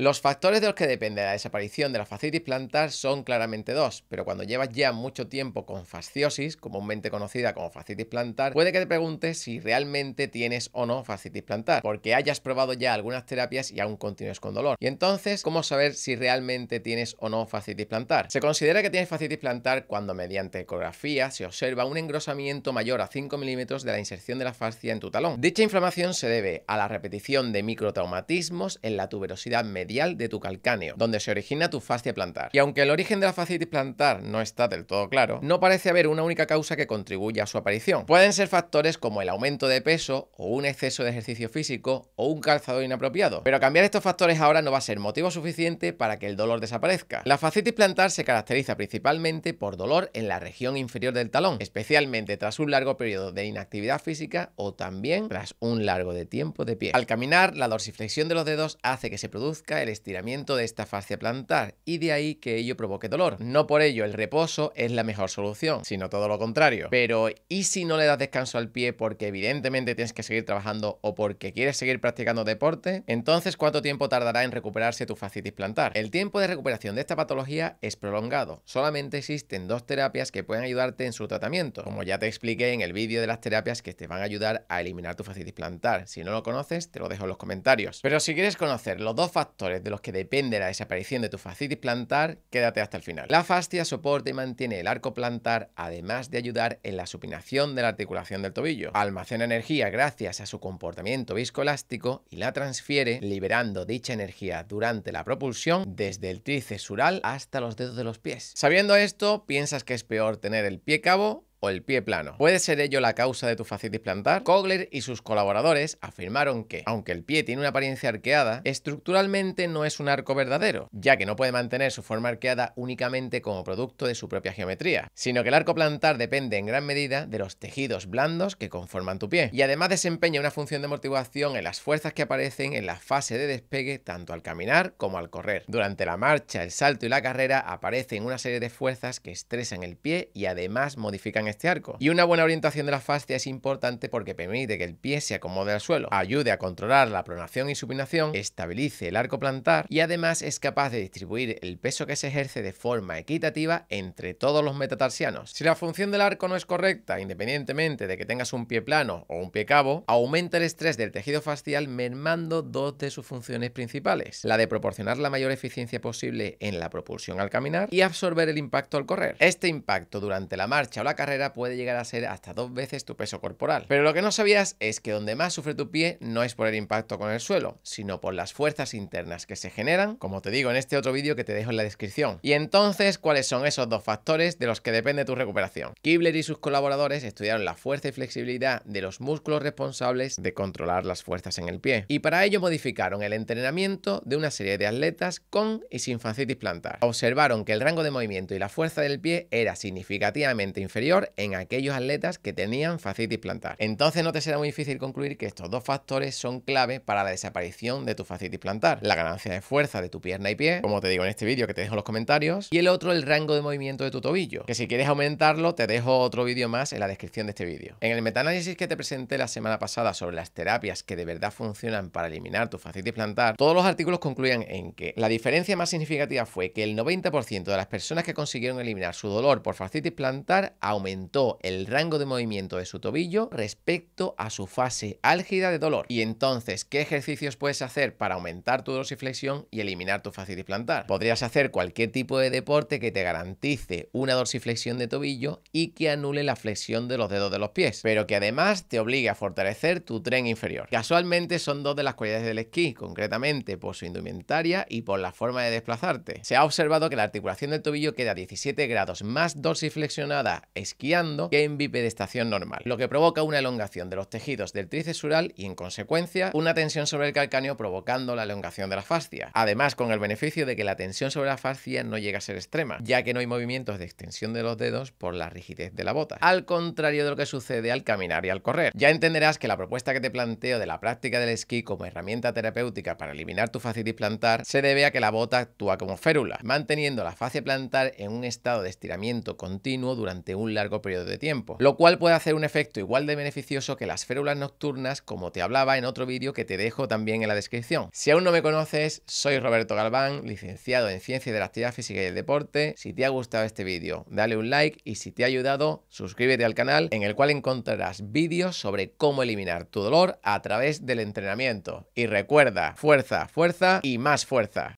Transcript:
Los factores de los que depende la desaparición de la fascitis plantar son claramente dos, pero cuando llevas ya mucho tiempo con fasciosis, comúnmente conocida como fascitis plantar, puede que te preguntes si realmente tienes o no fascitis plantar, porque hayas probado ya algunas terapias y aún continúes con dolor. Y entonces, ¿cómo saber si realmente tienes o no fascitis plantar? Se considera que tienes fascitis plantar cuando mediante ecografía se observa un engrosamiento mayor a 5 milímetros de la inserción de la fascia en tu talón. Dicha inflamación se debe a la repetición de microtraumatismos en la tuberosidad media de tu calcáneo, donde se origina tu fascia plantar. Y aunque el origen de la fascitis plantar no está del todo claro, no parece haber una única causa que contribuya a su aparición. Pueden ser factores como el aumento de peso o un exceso de ejercicio físico o un calzado inapropiado, pero cambiar estos factores ahora no va a ser motivo suficiente para que el dolor desaparezca. La fascitis plantar se caracteriza principalmente por dolor en la región inferior del talón, especialmente tras un largo periodo de inactividad física o también tras un largo de tiempo de pie. Al caminar, la dorsiflexión de los dedos hace que se produzca el estiramiento de esta fascia plantar y de ahí que ello provoque dolor. No por ello el reposo es la mejor solución, sino todo lo contrario. Pero ¿y si no le das descanso al pie porque evidentemente tienes que seguir trabajando o porque quieres seguir practicando deporte? Entonces, ¿cuánto tiempo tardará en recuperarse tu fascitis plantar? El tiempo de recuperación de esta patología es prolongado. Solamente existen dos terapias que pueden ayudarte en su tratamiento, como ya te expliqué en el vídeo de las terapias que te van a ayudar a eliminar tu fascitis plantar. Si no lo conoces, te lo dejo en los comentarios. Pero si quieres conocer los dos factores de los que depende la desaparición de tu fascitis plantar, quédate hasta el final. La fascia soporta y mantiene el arco plantar, además de ayudar en la supinación de la articulación del tobillo. Almacena energía gracias a su comportamiento viscoelástico y la transfiere liberando dicha energía durante la propulsión desde el tríceps sural hasta los dedos de los pies. Sabiendo esto, ¿piensas que es peor tener el pie cabo el pie plano. ¿Puede ser ello la causa de tu fascitis plantar? Kogler y sus colaboradores afirmaron que, aunque el pie tiene una apariencia arqueada, estructuralmente no es un arco verdadero, ya que no puede mantener su forma arqueada únicamente como producto de su propia geometría, sino que el arco plantar depende en gran medida de los tejidos blandos que conforman tu pie, y además desempeña una función de amortiguación en las fuerzas que aparecen en la fase de despegue tanto al caminar como al correr. Durante la marcha, el salto y la carrera aparecen una serie de fuerzas que estresan el pie y además modifican este arco. Y una buena orientación de la fascia es importante porque permite que el pie se acomode al suelo, ayude a controlar la pronación y supinación, estabilice el arco plantar y además es capaz de distribuir el peso que se ejerce de forma equitativa entre todos los metatarsianos. Si la función del arco no es correcta, independientemente de que tengas un pie plano o un pie cabo, aumenta el estrés del tejido fascial mermando dos de sus funciones principales, la de proporcionar la mayor eficiencia posible en la propulsión al caminar y absorber el impacto al correr. Este impacto durante la marcha o la carrera puede llegar a ser hasta dos veces tu peso corporal. Pero lo que no sabías es que donde más sufre tu pie no es por el impacto con el suelo, sino por las fuerzas internas que se generan, como te digo en este otro vídeo que te dejo en la descripción. Y entonces, ¿cuáles son esos dos factores de los que depende tu recuperación? Kibler y sus colaboradores estudiaron la fuerza y flexibilidad de los músculos responsables de controlar las fuerzas en el pie. Y para ello modificaron el entrenamiento de una serie de atletas con y sin fascitis plantar. Observaron que el rango de movimiento y la fuerza del pie era significativamente inferior en aquellos atletas que tenían fascitis plantar. Entonces no te será muy difícil concluir que estos dos factores son clave para la desaparición de tu fascitis plantar. La ganancia de fuerza de tu pierna y pie, como te digo en este vídeo que te dejo en los comentarios, y el otro el rango de movimiento de tu tobillo, que si quieres aumentarlo te dejo otro vídeo más en la descripción de este vídeo. En el metaanálisis que te presenté la semana pasada sobre las terapias que de verdad funcionan para eliminar tu fascitis plantar, todos los artículos concluían en que la diferencia más significativa fue que el 90% de las personas que consiguieron eliminar su dolor por fascitis plantar el rango de movimiento de su tobillo respecto a su fase álgida de dolor. Y entonces, ¿qué ejercicios puedes hacer para aumentar tu dorsiflexión y eliminar tu fascitis plantar? Podrías hacer cualquier tipo de deporte que te garantice una dorsiflexión de tobillo y que anule la flexión de los dedos de los pies, pero que además te obligue a fortalecer tu tren inferior. Casualmente son dos de las cualidades del esquí, concretamente por su indumentaria y por la forma de desplazarte. Se ha observado que la articulación del tobillo queda 17 grados más dorsiflexionada esquiando que en bipedestación normal, lo que provoca una elongación de los tejidos del tríceps sural y en consecuencia una tensión sobre el calcáneo provocando la elongación de la fascia. Además con el beneficio de que la tensión sobre la fascia no llega a ser extrema, ya que no hay movimientos de extensión de los dedos por la rigidez de la bota, al contrario de lo que sucede al caminar y al correr. Ya entenderás que la propuesta que te planteo de la práctica del esquí como herramienta terapéutica para eliminar tu fascitis plantar se debe a que la bota actúa como férula, manteniendo la fascia plantar en un estado de estiramiento continuo durante un largo periodo de tiempo, lo cual puede hacer un efecto igual de beneficioso que las férulas nocturnas, como te hablaba en otro vídeo que te dejo también en la descripción. Si aún no me conoces, soy Roberto Galván, licenciado en Ciencias de la Actividad Física y el Deporte. Si te ha gustado este vídeo, dale un like y si te ha ayudado, suscríbete al canal en el cual encontrarás vídeos sobre cómo eliminar tu dolor a través del entrenamiento. Y recuerda, fuerza, fuerza y más fuerza.